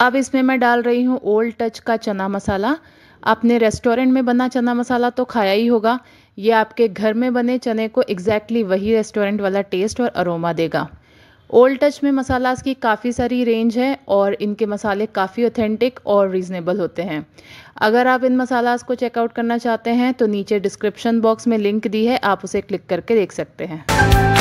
अब इसमें मैं डाल रही हूँ ओल्ड टच का चना मसाला। आपने रेस्टोरेंट में बना चना मसाला तो खाया ही होगा। ये आपके घर में बने चने को एग्जैक्टली वही रेस्टोरेंट वाला टेस्ट और अरोमा देगा। ओल्ड टच में मसालास की काफ़ी सारी रेंज है और इनके मसाले काफ़ी ऑथेंटिक और रीज़नेबल होते हैं। अगर आप इन मसालास को चेकआउट करना चाहते हैं तो नीचे डिस्क्रिप्शन बॉक्स में लिंक दी है, आप उसे क्लिक करके देख सकते हैं।